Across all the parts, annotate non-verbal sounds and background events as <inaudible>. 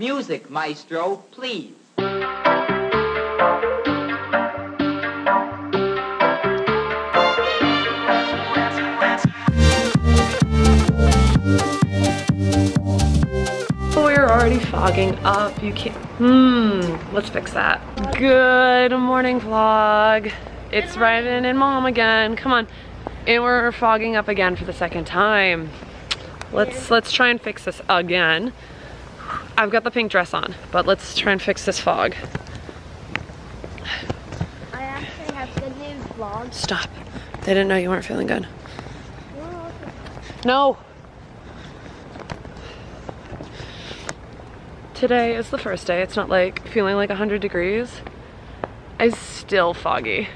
Music, maestro, please. Already fogging up. You can't. Hmm. Let's fix that. Good morning, vlog. It's Ryden and mom again. Come on. And we're fogging up again for the second time. Let's let's try and fix this again. I've got the pink dress on, but let's try and fix this fog. I actually have good news vlog. Stop. They didn't know you weren't feeling good. No. Today is the first day. It's not like feeling like 100 degrees. It's still foggy.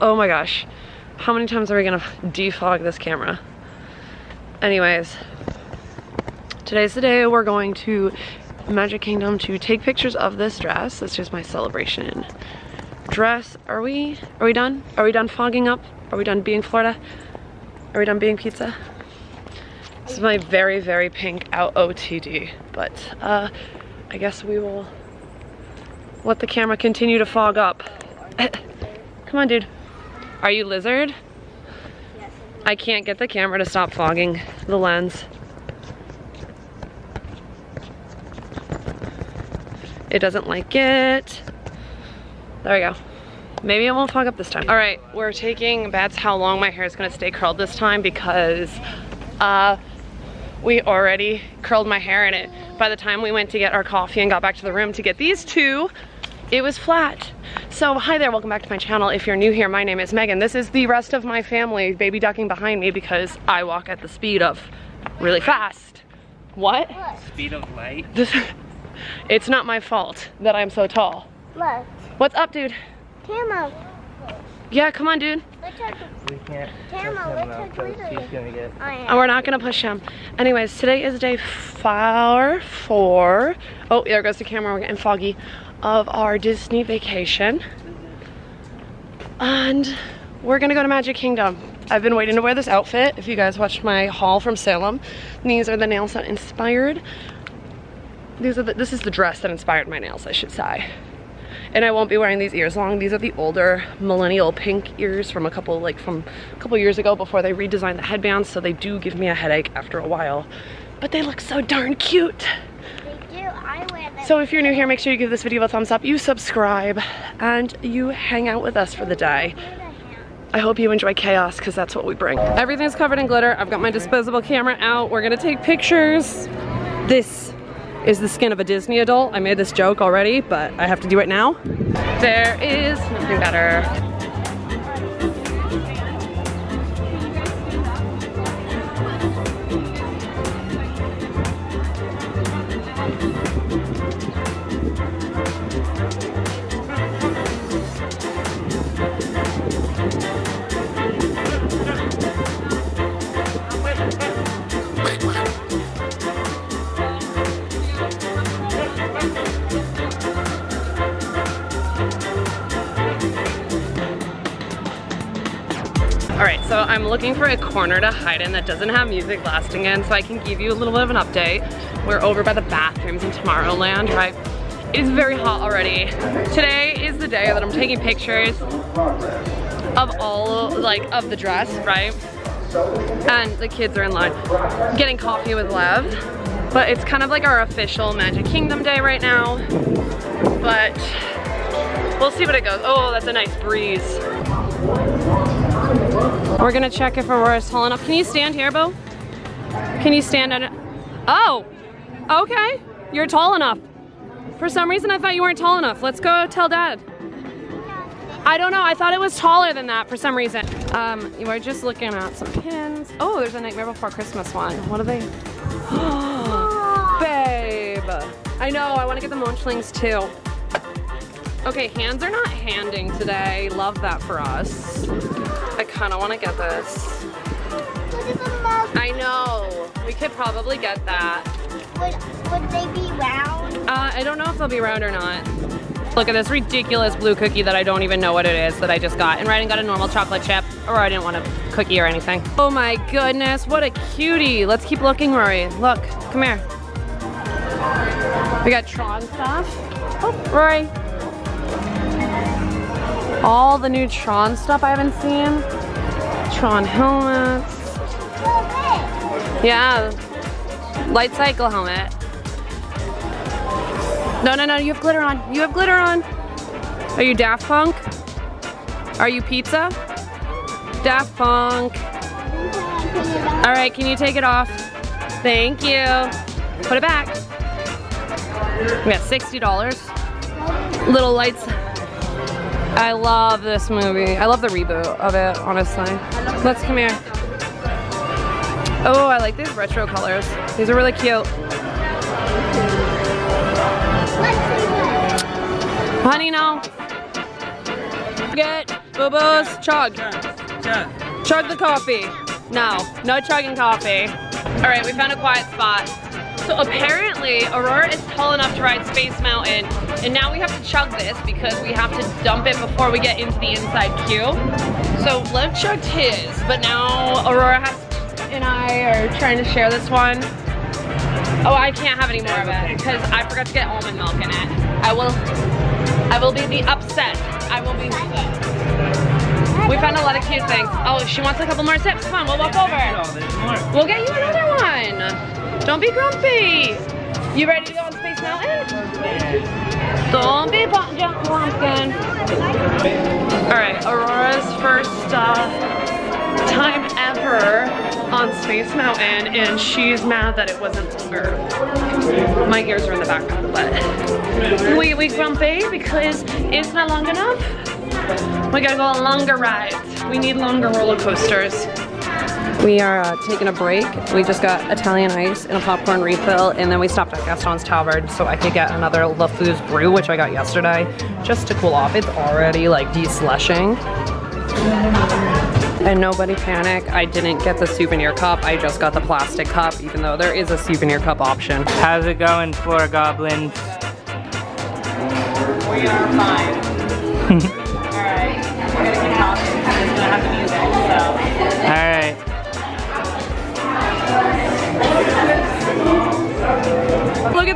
Oh my gosh. How many times are we gonna defog this camera? Anyways, today's the day we're going to Magic Kingdom to take pictures of this dress. This is my celebration dress. Are we, are we done? Are we done fogging up? Are we done being Florida? Are we done being pizza? This is my very, very pink out OTD, but uh, I guess we will let the camera continue to fog up. <laughs> Come on, dude. Are you lizard? Yes. I can't get the camera to stop fogging the lens. It doesn't like it. There we go. Maybe it won't fog up this time. All right, we're taking bets how long my hair is gonna stay curled this time because uh, we already curled my hair in it. By the time we went to get our coffee and got back to the room to get these two, it was flat. So hi there, welcome back to my channel. If you're new here, my name is Megan. This is the rest of my family baby ducking behind me because I walk at the speed of really fast. What? Speed of light. This, <laughs> it's not my fault that I'm so tall. Look. What's up, dude? Tamo. Yeah, come on, dude. We can't Tamo, let's check he's gonna get I And am. we're not gonna push him. Anyways, today is day four, four. Oh, there goes the camera, we're getting foggy, of our Disney vacation. And we're gonna go to Magic Kingdom. I've been waiting to wear this outfit. If you guys watched my haul from Salem, these are the nails that inspired. These are the, this is the dress that inspired my nails, I should say. And I won't be wearing these ears long. These are the older millennial pink ears from a couple like from a couple years ago before they redesigned the headbands. So they do give me a headache after a while, but they look so darn cute. They do. I wear them. So if you're new here, make sure you give this video a thumbs up, you subscribe, and you hang out with us for the day. I hope you enjoy chaos because that's what we bring. Everything's covered in glitter. I've got my disposable camera out. We're gonna take pictures. This is the skin of a Disney adult. I made this joke already, but I have to do it now. There is nothing better. All right, so I'm looking for a corner to hide in that doesn't have music blasting in so I can give you a little bit of an update. We're over by the bathrooms in Tomorrowland, right? It is very hot already. Today is the day that I'm taking pictures of all, like, of the dress, right? And the kids are in line getting coffee with Lev. But it's kind of like our official Magic Kingdom day right now. But we'll see what it goes. Oh, that's a nice breeze. We're gonna check if Aurora's tall enough. Can you stand here, Bo? Can you stand on it? Oh, okay. You're tall enough. For some reason, I thought you weren't tall enough. Let's go tell Dad. I don't know. I thought it was taller than that for some reason. Um, you are just looking at some pins. Oh, there's a Nightmare Before Christmas one. What are they? <gasps> Babe. I know. I want to get the Munchlings too. Okay, hands are not handing today. Love that for us. I kind of want to get this. Look at the mug. I know. We could probably get that. Would, would they be round? Uh, I don't know if they'll be round or not. Look at this ridiculous blue cookie that I don't even know what it is that I just got. And Ryden got a normal chocolate chip, or I didn't want a cookie or anything. Oh my goodness, what a cutie. Let's keep looking, Rory. Look, come here. We got Tron stuff. Oh, Rory. All the new Tron stuff I haven't seen. Tron helmets. Yeah. Light cycle helmet. No, no, no, you have glitter on. You have glitter on. Are you Daft Punk? Are you pizza? Daft Punk. All right, can you take it off? Thank you. Put it back. We got $60. Little lights. I love this movie. I love the reboot of it, honestly. Let's come here. Oh, I like these retro colors. These are really cute. Honey, no. Get boo-boos, chug. Chug the coffee. No, no chugging coffee. All right, we found a quiet spot. So apparently, Aurora is tall enough to ride Space Mountain, and now we have to chug this because we have to dump it before we get into the inside queue. So Lev chugged his, but now Aurora has and I are trying to share this one. Oh, I can't have any more of it because I forgot to get almond milk in it. I will, I will be the upset. I will be. We found a lot of cute things. Oh, she wants a couple more sips. Come on, we'll walk over. We'll get you another one. Don't be grumpy. You ready to go on Space Mountain? Don't be jump pumpkin. All right, Aurora's first uh, time ever on Space Mountain and she's mad that it wasn't longer. My ears are in the background, but <laughs> we, we grumpy because it's not long enough. We gotta go on longer rides. We need longer roller coasters. We are uh, taking a break. We just got Italian ice and a popcorn refill, and then we stopped at Gaston's Tavern so I could get another LeFou's brew, which I got yesterday, just to cool off. It's already like de-slushing. And nobody panic, I didn't get the souvenir cup, I just got the plastic cup, even though there is a souvenir cup option. How's it going, Floor Goblins? We are fine. <laughs>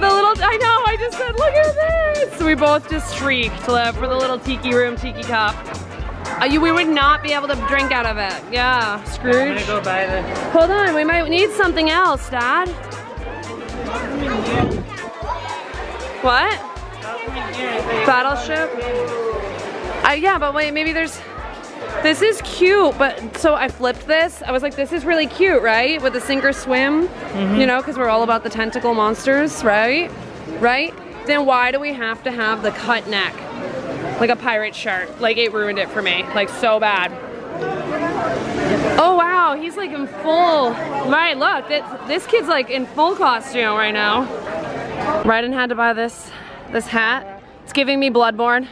at the little, I know, I just said, look at this! We both just shrieked for the little tiki room tiki cup. Uh, you, we would not be able to drink out of it. Yeah, Scrooge. Go. Hold on, we might need something else, Dad. What? Battleship? Uh, yeah, but wait, maybe there's... This is cute, but so I flipped this. I was like, this is really cute, right? With the sink or swim, mm -hmm. you know, because we're all about the tentacle monsters, right? Right? Then why do we have to have the cut neck? Like a pirate shirt. Like it ruined it for me, like so bad. Oh wow, he's like in full, right, look, this kid's like in full costume right now. Ryden had to buy this, this hat. It's giving me Bloodborne,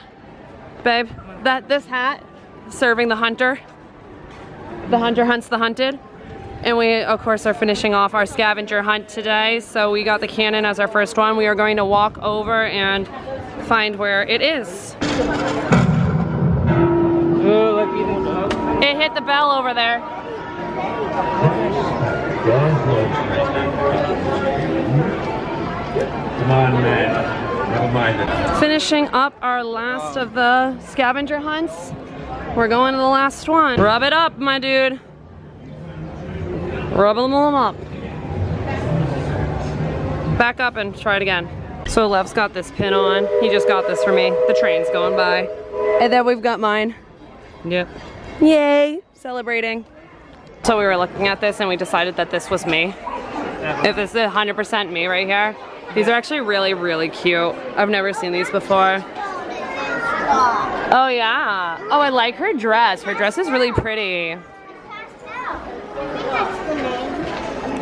babe. That, this hat, serving the hunter. The hunter hunts the hunted. And we, of course, are finishing off our scavenger hunt today. So we got the cannon as our first one. We are going to walk over and find where it is. It hit the bell over there. Come on, man. Never mind. Finishing up our last of the scavenger hunts. We're going to the last one. Rub it up, my dude. Rub them up. Back up and try it again. So Lev's got this pin on. He just got this for me. The train's going by. And then we've got mine. Yep. Yay, celebrating. So we were looking at this and we decided that this was me. If this is 100% me right here. These are actually really, really cute. I've never seen these before. Oh yeah. Oh, I like her dress. Her dress is really pretty.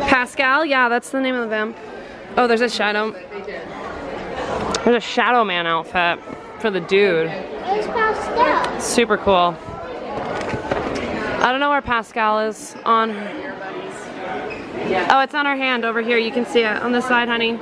Pascal? Yeah, that's the name of the them. Oh, there's a shadow. There's a Shadow Man outfit for the dude. It's Pascal. Super cool. I don't know where Pascal is on. Oh, it's on her hand over here. You can see it on the side, honey.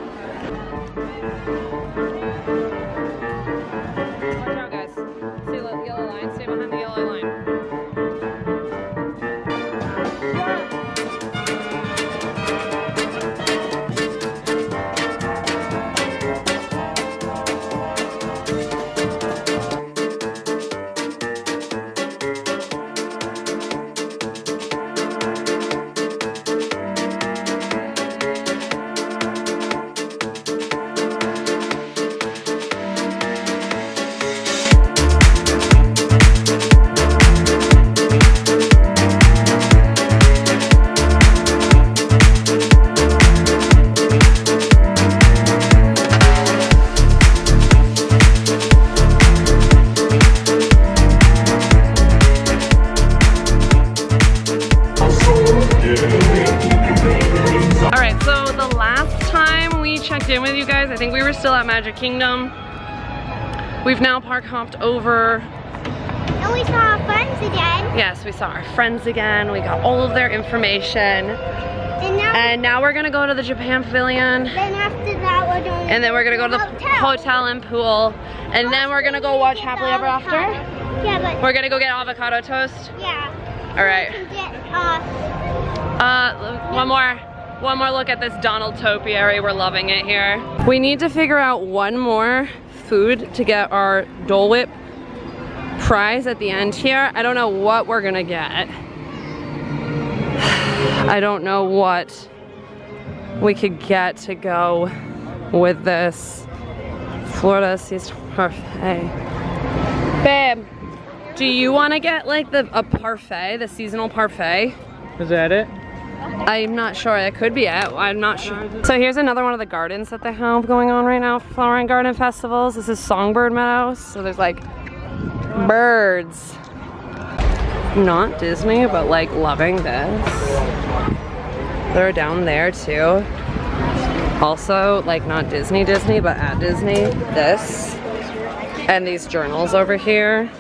Kingdom. We've now park hopped over. And we saw our friends again. Yes, we saw our friends again. We got all of their information. And now, And now we're gonna go to the Japan Pavilion. then after that, we're going And then we're gonna go to the hotel. hotel and pool. And then we're gonna go watch Happily Ever After. Yeah, but We're gonna go get avocado toast. yeah. All right. Get uh, Uh, one more, one more look at this Donald Topiary. We're loving it here. We need to figure out one more food to get our Dole Whip prize at the end here. I don't know what we're gonna get. <sighs> I don't know what we could get to go with this Florida Seas Parfait. Babe, do you wanna get like the a parfait, the seasonal parfait? Is that it? I'm not sure. It could be it. I'm not sure. So here's another one of the gardens that they have going on right now for Flower and Garden Festivals. This is Songbird Meadows. So there's like birds. Not Disney, but like loving this. They're down there too. Also, like not Disney Disney, but at Disney, this. And these journals over here.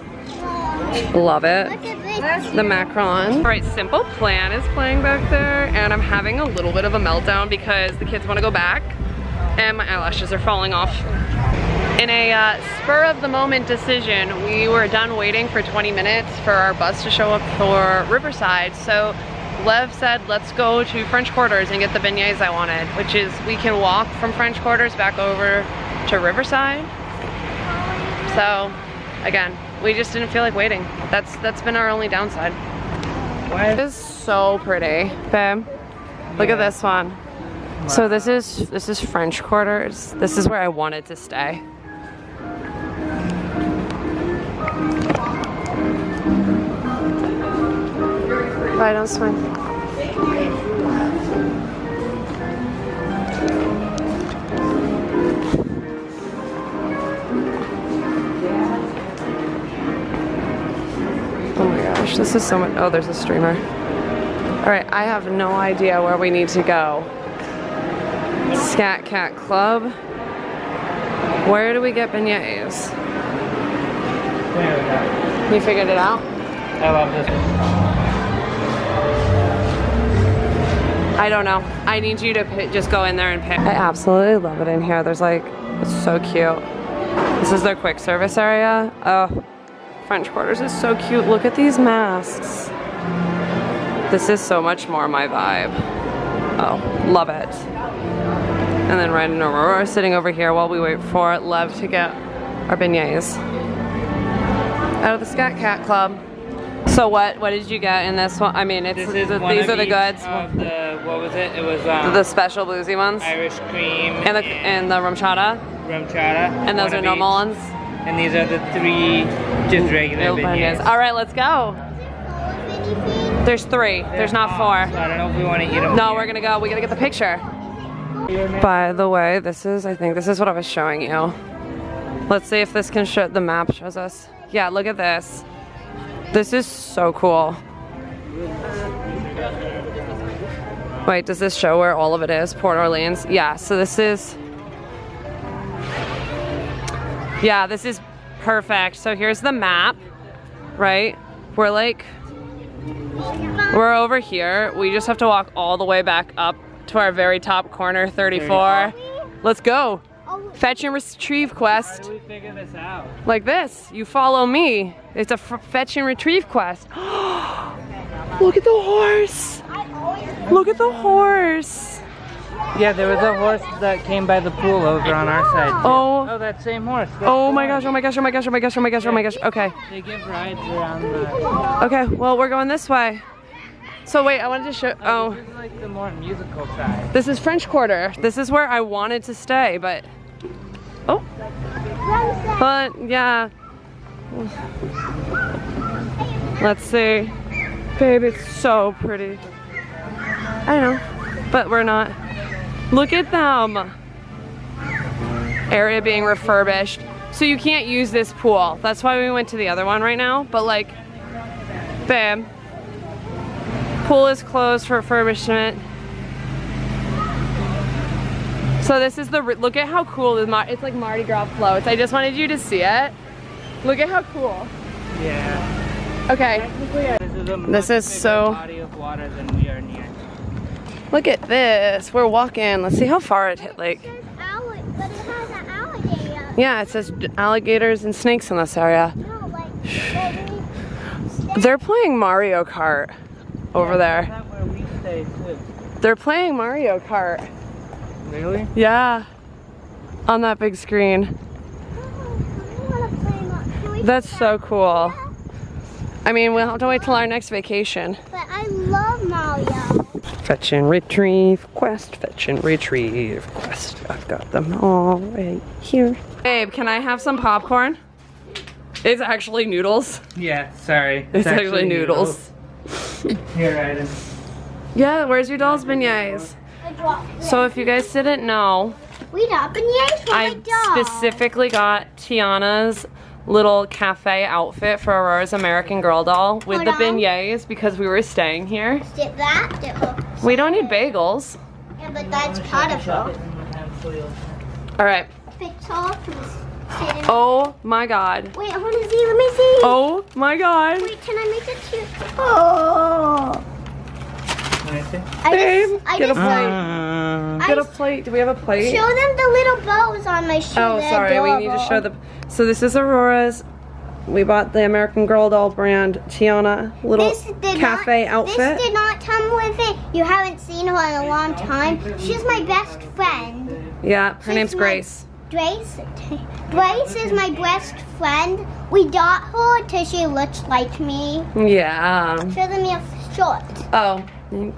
Love it. The Macron. All right, Simple Plan is playing back there and I'm having a little bit of a meltdown because the kids want to go back and my eyelashes are falling off. In a uh, spur of the moment decision, we were done waiting for 20 minutes for our bus to show up for Riverside. So Lev said, let's go to French Quarters and get the beignets I wanted, which is we can walk from French Quarters back over to Riverside. So again, we just didn't feel like waiting. That's that's been our only downside. This is so pretty, babe. Look at this one. So this is this is French Quarters. This is where I wanted to stay. Bye, don't swim. Gosh, this is so much. Oh, there's a streamer. All right, I have no idea where we need to go. Scat Cat Club. Where do we get beignets? There we go. You figured it out? I love this one. I don't know. I need you to just go in there and pick. I absolutely love it in here. There's like, it's so cute. This is their quick service area. Oh, French Quarters is so cute. Look at these masks. This is so much more my vibe. Oh, love it. And then Ryan and Aurora are sitting over here while we wait for Lev to get our beignets. Out of the Scat Cat Club. So what, what did you get in this one? I mean, it's, This is th- these are the goods. The, what was it? It was um, The special bluesy ones? Irish cream And the and the RumChata? rum chata. And those are normal ones? And these are the three just regular Little beignets. beignets. All right, let's go. There's three. There's not So four. I don't know if we want to eat them. No, we're gonna go. We gotta get the picture. By the way, this is, I think this is what I was showing you. Let's see if this can show, the map shows us. Yeah, look at this. This is so cool. Wait, does this show where all of it is? Port Orleans? Yeah, so this is, yeah, this is perfect. So here's the map, right? We're like, we're over here. We just have to walk all the way back up to our very top corner, 34. Let's go. Fetch and retrieve How quest. do we figure this out? Like this. You follow me. It's a f- fetch and retrieve quest. <gasps> Look at the horse. Look at the horse. Yeah, there was a horse that came by the pool over on our side. too. Oh. Oh, that same horse. Oh my gosh, oh my gosh, oh my gosh, oh my gosh, oh my gosh, oh my gosh. Okay. They give rides around the. Okay, well, we're going this way. So wait, I wanted to show, oh. oh. This is like the more musical side. This is French Quarter. This is where I wanted to stay, but oh, but yeah. Let's see, babe. It's so pretty. I know, but we're not. Look at them. Area being refurbished, so you can't use this pool. That's why we went to the other one right now. But like, bam. pool is closed for refurbishment. So this is the, look at how cool it's like Mardi Gras floats. I just wanted you to see it. Look at how cool. Yeah. Okay, This is, a This much is bigger so- body of water than we are near. Look at this. We're walking. Let's see how far it hit. Like, It says alli- but it has an alligator. yeah, it says alligators and snakes in this area. No, like, but we- They're playing Mario Kart over there. That's where we stay too. They're playing Mario Kart. Really? Yeah. On that big screen. Oh, I wanna play Mar- can we That's so cool. I mean, we'll have to wait till our next vacation. But I love Mario. Fetch and retrieve quest, fetch and retrieve quest. I've got them all right here. Babe, can I have some popcorn? It's actually noodles. Yeah, sorry. It's, actually, noodles. Here, Aiden. Yeah, where's your dolls beignets? So if you guys didn't know, We got beignets for I my dog. specifically got Tiana's little cafe outfit for Aurora's American Girl doll with Hold the on. beignets because we were staying here. Dip that. Dip hook. We don't need bagels. Yeah, but that's of. All right. Fix off. and sit in- Oh my God. Wait, I want to see. Let me see. Oh my God. Wait, can I make it too? Oh. I Babe, just, I get a plate. I Get a plate. Do we have a plate? show them the little bows on my shoe. Oh, sorry. We need to show the. So this is Aurora's. We bought the American Girl doll brand Tiana little cafe not, outfit. This did not come with it. You haven't seen her in a long time. She's my best friend. yeah, her She's name's Grace. Grace. Grace is my best friend. We got her till she looks like me. Yeah. Show them your short. Oh,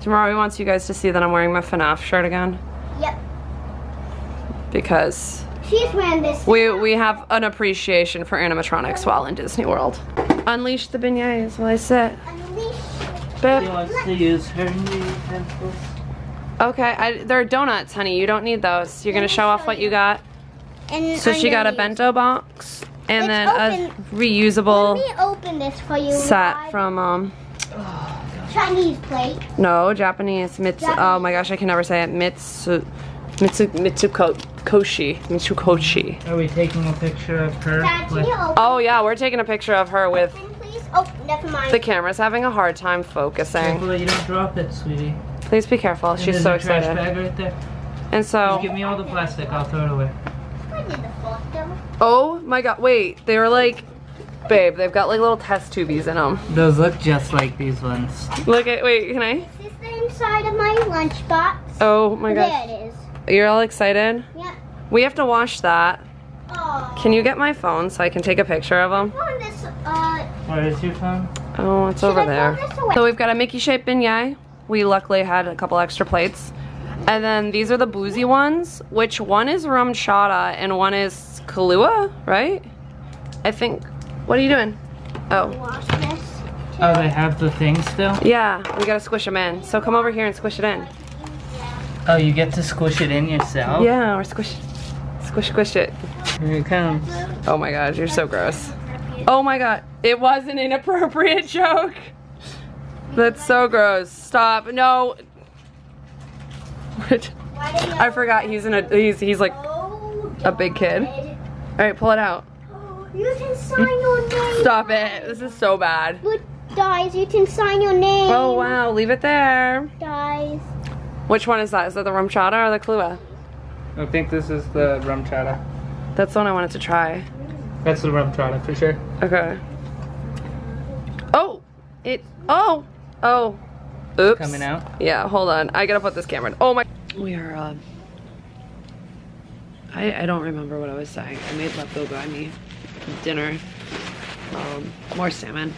tomorrow he wants you guys to see that I'm wearing my FNAF shirt again Yep. because She's wearing this. we we have an appreciation for animatronics while in Disney World. Unleash the beignets while I sit. Unleash. She wants to use her utensils. Okay, I, they're donuts, honey. You don't need those. You're gonna show off what you got. And So she got a bento box and It's then a reusable Let me open this for you. set live. from um Chinese plate. no Japanese Mitsu. Oh my gosh, I can never say it. Mitsu Mitsu Mitsuko Koshi Mitsukoshi. Are we taking a picture of her? Dad, can you open Oh yeah, we're taking a picture of her with it, please? Oh, never mind. the camera's having a hard time focusing. Careful that you don't drop it, sweetie. Please be careful. And She's there's so a trash excited. bag right there. And Just so, give me all the plastic. I'll throw it away. I did the photo. oh my god, wait, they were like, babe, they've got like little test tubies in them. Those look just like these ones. Look at, wait, can I? This Is the inside of my lunchbox? Oh my There gosh. it is. You're all excited? Yeah. We have to wash that. Oh. Can you get my phone so I can take a picture of them? I uh, Where is your phone? Oh, it's Should over I there. throw this away? So we've got a Mickey shaped beignet. We luckily had a couple extra plates. And then these are the boozy ones, which one is RumChata and one is Kahlua, right? I think. What are you doing? Oh. Oh, they have the thing still? yeah, we gotta squish them in. So come over here and squish it in. Oh, you get to squish it in yourself? Yeah, or squish, squish, squish it. Here it comes. Oh my god, you're so gross. Oh my god, it was an inappropriate <laughs> joke. That's so gross. Stop. No. What? Why did you I forgot he's in a he's he's like a big kid. All right, pull it out. You can sign your name. Stop it. This is so bad. Look, guys, you can sign your name. Oh wow, leave it there. Guys. Which one is that? Is that the RumChata or the Kahlua? I think this is the RumChata. That's the one I wanted to try. That's the RumChata for sure. Okay. Oh, it. Oh, oh. Oops. Coming out. Yeah, hold on. I gotta put this camera. In. Oh my. We are. Uh, I I don't remember what I was saying. I made leftover me dinner. Um, more salmon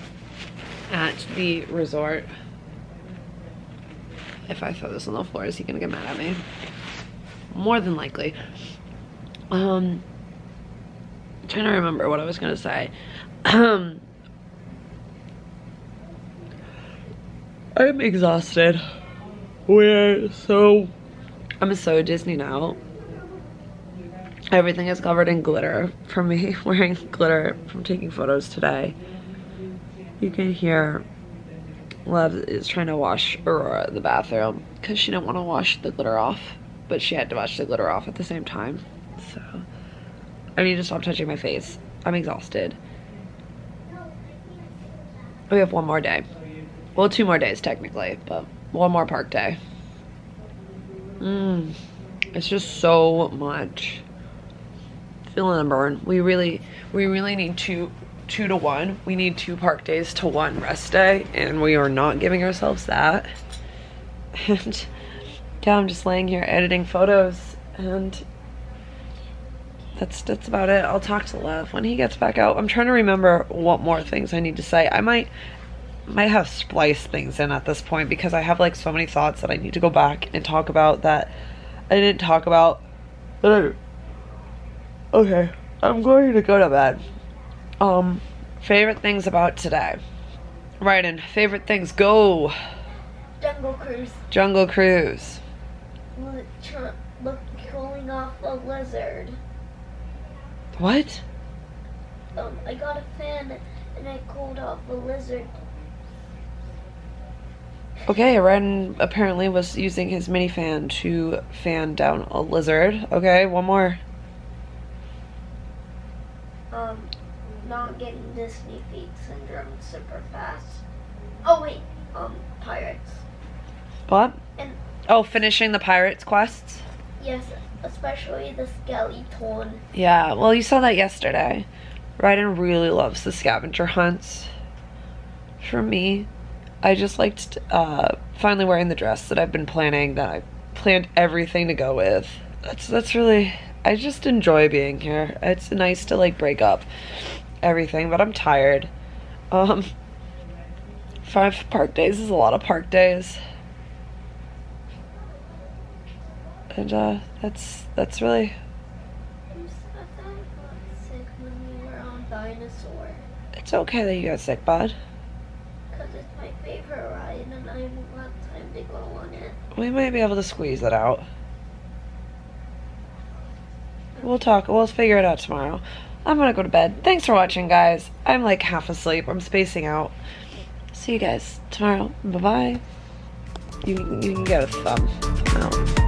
at the resort. If I throw this on the floor, is he gonna get mad at me? More than likely. Um, trying to remember what I was gonna say. Um, <clears throat> I'm exhausted. We're so. I'm so Disney now. Everything is covered in glitter from me <laughs> wearing glitter from taking photos today. You can hear Love is trying to wash Aurora the bathroom because she didn't want to wash the glitter off. but she had to wash the glitter off at the same time. So I need to stop touching my face. I'm exhausted. We have one more day. Well, two more days technically, but one more park day. Mmm. It's just so much. Feeling the burn. We really, we really need two, two to one. We need two park days to one rest day, and we are not giving ourselves that. And yeah, I'm just laying here editing photos, and that's that's about it. I'll talk to Lev when he gets back out. I'm trying to remember what more things I need to say. I might might have spliced things in at this point because I have like so many thoughts that I need to go back and talk about that I didn't talk about. Okay, I'm going to go to bed. Um, favorite things about today. Ryden, favorite things, go. Jungle Cruise. Jungle Cruise. Look, killing off a lizard. What? Um, I got a fan and I cooled off a lizard. Okay, Ryden apparently was using his mini fan to fan down a lizard. Okay, one more. Um, not getting Disney feet syndrome super fast. Oh wait, um, pirates. What? And- Oh, finishing the pirates quests? Yes, especially the skeleton. Yeah, well, you saw that yesterday. Ryden really loves the scavenger hunts. For me, I just liked uh, finally wearing the dress that I've been planning, that I planned everything to go with. That's that's really. I just enjoy being here. It's nice to like break up everything, but I'm tired. Um, five park days is a lot of park days. And uh, that's that's really Dinosaur. it's okay that you got sick, bud. Because it's my favorite ride and I got time to go on it. We might be able to squeeze it out. We'll talk. We'll figure it out tomorrow. I'm gonna go to bed. Thanks for watching, guys. I'm like half asleep. I'm spacing out. See you guys tomorrow. Bye bye. You you can get a thumb out.